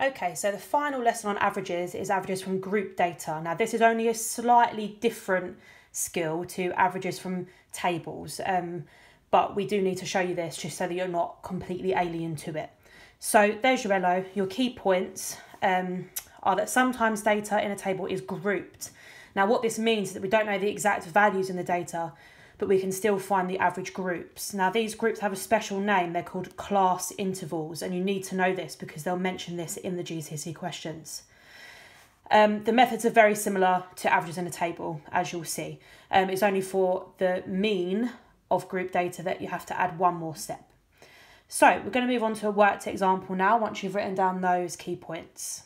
Okay, so the final lesson on averages is averages from group data. Now, this is only a slightly different skill to averages from tables, um, but we do need to show you this just so that you're not completely alien to it. So there's your yellow. Your key points um, are that sometimes data in a table is grouped. Now, what this means is that we don't know the exact values in the data, but we can still find the average groups. Now, these groups have a special name, they're called class intervals, and you need to know this because they'll mention this in the GCSE questions. Um, the methods are very similar to averages in a table, as you'll see. Um, it's only for the mean of group data that you have to add one more step. So we're going to move on to a worked example now once you've written down those key points.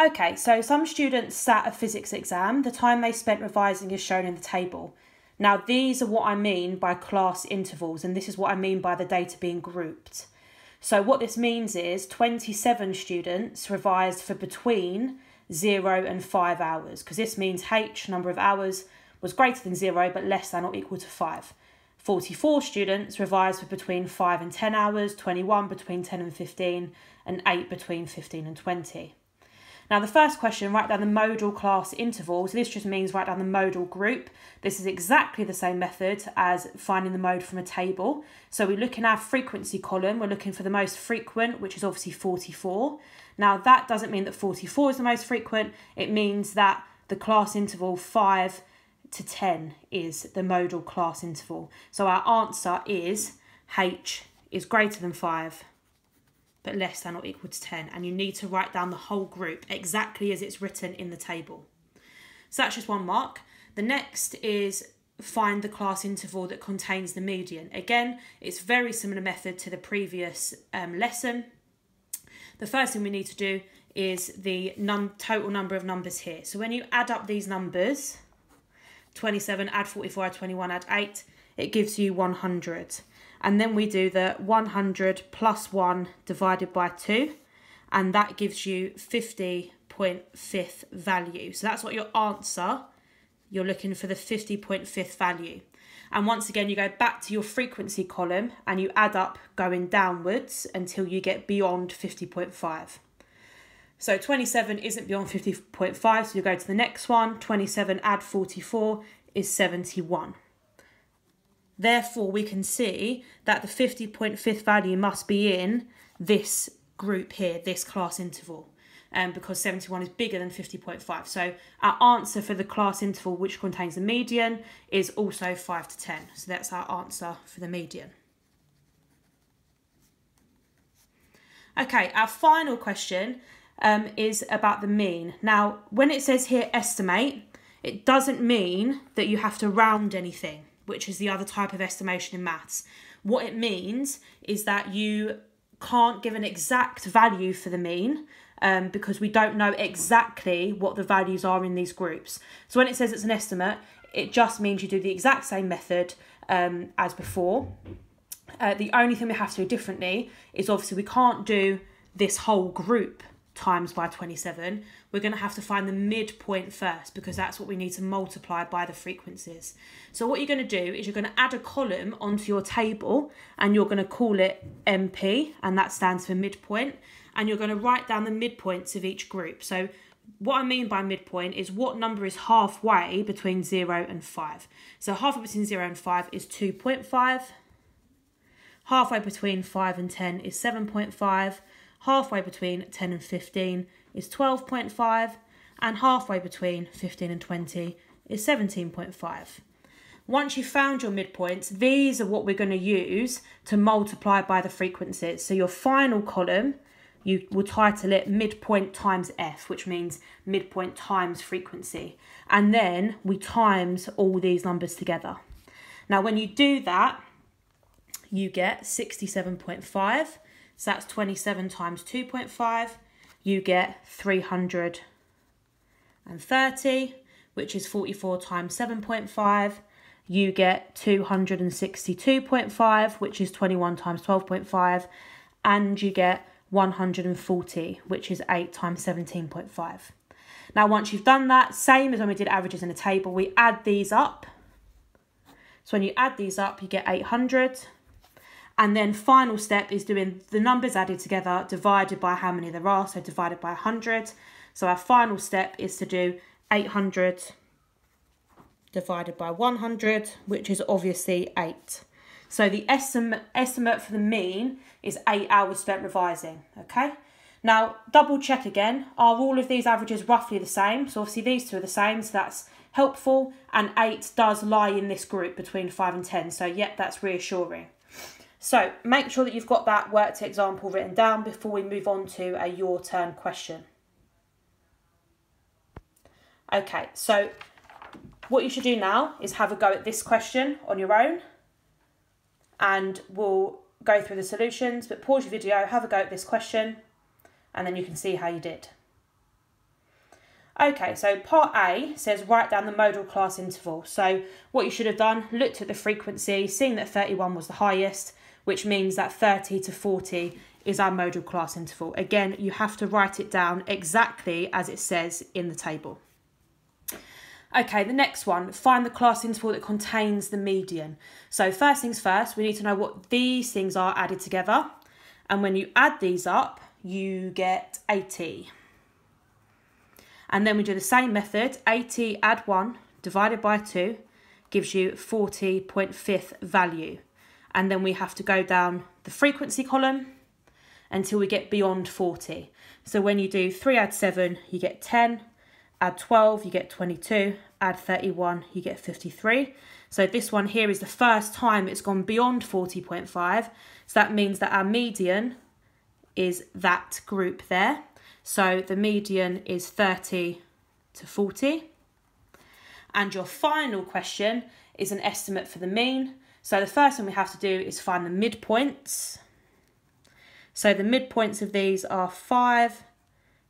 Okay, so some students sat a physics exam. The time they spent revising is shown in the table. Now, these are what I mean by class intervals, and this is what I mean by the data being grouped. So, what this means is 27 students revised for between 0 and 5 hours, because this means H, number of hours, was greater than 0 but less than or equal to 5. 44 students revised for between 5 and 10 hours, 21 between 10 and 15, and 8 between 15 and 20. Now the first question, write down the modal class interval. So this just means write down the modal group. This is exactly the same method as finding the mode from a table. So we look in our frequency column, we're looking for the most frequent, which is obviously 44. Now that doesn't mean that 44 is the most frequent. It means that the class interval 5 to 10 is the modal class interval. So our answer is H is greater than 5 but less than or equal to 10. And you need to write down the whole group exactly as it's written in the table. So that's just one mark. The next is find the class interval that contains the median. Again, it's very similar method to the previous um, lesson. The first thing we need to do is the num total number of numbers here. So when you add up these numbers, 27, add 44, add 21, add 8, it gives you 100 and then we do the 100 plus 1 divided by 2 and that gives you 50.5th value. So that's what your answer, you're looking for the 50.5th value. And once again, you go back to your frequency column and you add up going downwards until you get beyond 50.5. So 27 isn't beyond 50.5, so you go to the next one. 27 add 44 is 71. Therefore, we can see that the 50.5th value must be in this group here, this class interval, um, because 71 is bigger than 50.5. So our answer for the class interval, which contains the median, is also 5 to 10. So that's our answer for the median. Okay, our final question um, is about the mean. Now, when it says here estimate, it doesn't mean that you have to round anything which is the other type of estimation in maths. What it means is that you can't give an exact value for the mean um, because we don't know exactly what the values are in these groups. So when it says it's an estimate, it just means you do the exact same method um, as before. Uh, the only thing we have to do differently is obviously we can't do this whole group times by 27, we're going to have to find the midpoint first because that's what we need to multiply by the frequencies. So what you're going to do is you're going to add a column onto your table and you're going to call it MP and that stands for midpoint and you're going to write down the midpoints of each group. So what I mean by midpoint is what number is halfway between 0 and 5. So halfway between 0 and 5 is 2.5. Halfway between 5 and 10 is 7.5 halfway between 10 and 15 is 12.5, and halfway between 15 and 20 is 17.5. Once you've found your midpoints, these are what we're going to use to multiply by the frequencies. So your final column, you will title it midpoint times f, which means midpoint times frequency. And then we times all these numbers together. Now, when you do that, you get 67.5 so that's 27 times 2.5. You get 330, which is 44 times 7.5. You get 262.5, which is 21 times 12.5. And you get 140, which is 8 times 17.5. Now, once you've done that, same as when we did averages in a table, we add these up. So when you add these up, you get 800 And then final step is doing the numbers added together divided by how many there are, so divided by 100. So our final step is to do 800 divided by 100, which is obviously 8. So the estimate, estimate for the mean is 8 hours spent revising, okay? Now, double check again, are all of these averages roughly the same? So obviously these two are the same, so that's helpful, and 8 does lie in this group between 5 and 10, so yep, that's reassuring. So make sure that you've got that worked example written down before we move on to a your turn question. Okay, so what you should do now is have a go at this question on your own and we'll go through the solutions, but pause your video, have a go at this question, and then you can see how you did. Okay, so part A says write down the modal class interval. So what you should have done, looked at the frequency, seen that 31 was the highest, which means that 30 to 40 is our modal class interval. Again, you have to write it down exactly as it says in the table. Okay, the next one, find the class interval that contains the median. So first things first, we need to know what these things are added together. And when you add these up, you get 80. And then we do the same method, 80 add 1 divided by 2 gives you 40.5th value. And then we have to go down the frequency column until we get beyond 40. So when you do 3 add 7, you get 10 add 12, you get 22, add 31, you get 53. So this one here is the first time it's gone beyond 40.5. So that means that our median is that group there. So the median is 30 to 40. And your final question is an estimate for the mean. So the first thing we have to do is find the midpoints. So the midpoints of these are 5,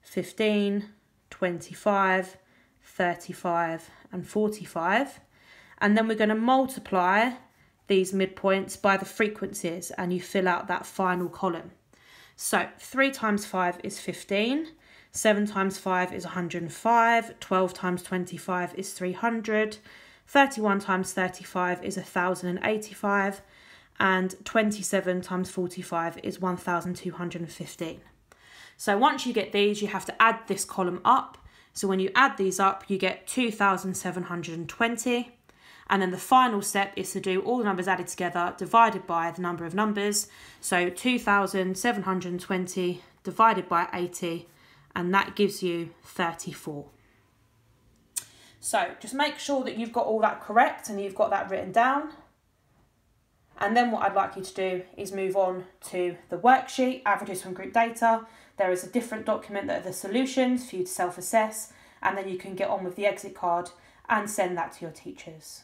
15, 25, 35 and 45. And then we're going to multiply these midpoints by the frequencies and you fill out that final column. So 3 times 5 is 15, 7 times 5 is 105, 12 times 25 is 300, 31 times 35 is 1085, and 27 times 45 is 1215. So once you get these, you have to add this column up. So when you add these up, you get 2,720. And then the final step is to do all the numbers added together divided by the number of numbers. So 2,720 divided by 80, and that gives you 34. So just make sure that you've got all that correct and you've got that written down. And then what I'd like you to do is move on to the worksheet, averages from group data. There is a different document that are the solutions for you to self-assess and then you can get on with the exit card and send that to your teachers.